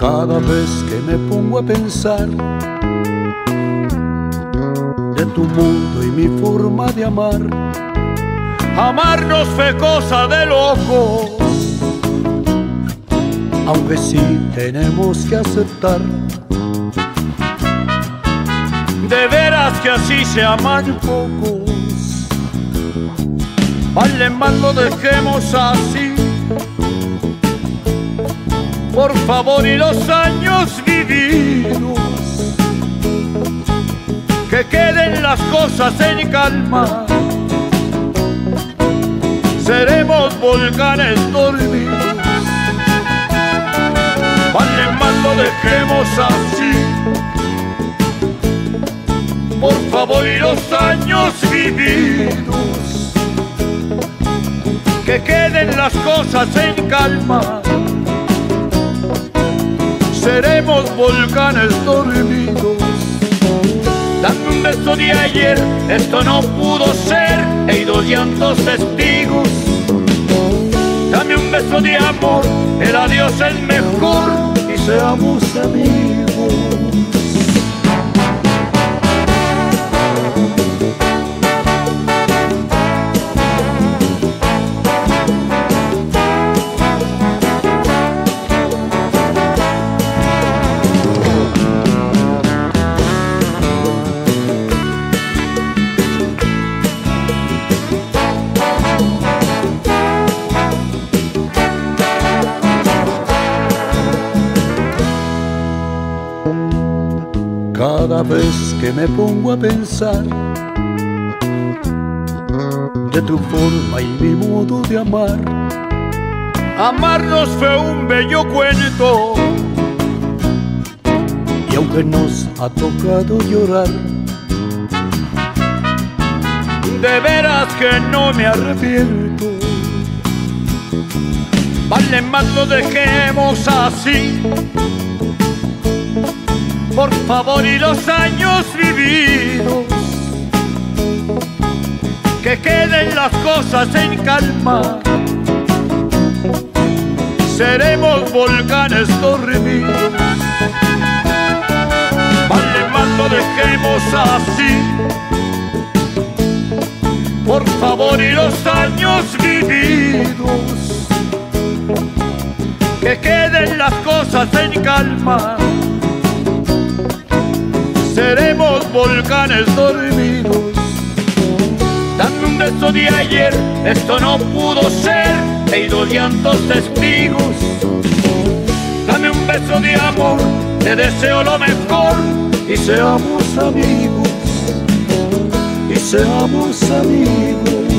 Cada vez que me pongo a pensar de tu mundo y mi forma de amar, amarnos fue cosa de locos. Aunque sí tenemos que aceptar, de veras que así se aman pocos. Vale más lo dejemos así por favor y los años vividos. Que queden las cosas en calma. Seremos volcanes dormidos. Vale más lo dejemos así. Por favor y los años vividos. Que queden las cosas en calma volcanes dormidos. Dame un beso de ayer, esto no pudo ser, he ido llantos testigos. Dame un beso de amor, el adiós es mejor y seamos amigos. Cada vez que me pongo a pensar de tu forma y mi modo de amar. Amarnos fue un bello cuento y aunque nos ha tocado llorar, de veras que no me arrepiento. Vale más lo dejemos así por favor y los años vividos. Que queden las cosas en calma. Seremos volcanes dormidos. Vale más lo dejemos así. Por favor y los años vividos. Que queden las cosas en calma seremos volcanes dormidos. Dame un beso de ayer, esto no pudo ser, he ido llantos testigos. Dame un beso de amor, te deseo lo mejor y seamos amigos, y seamos amigos.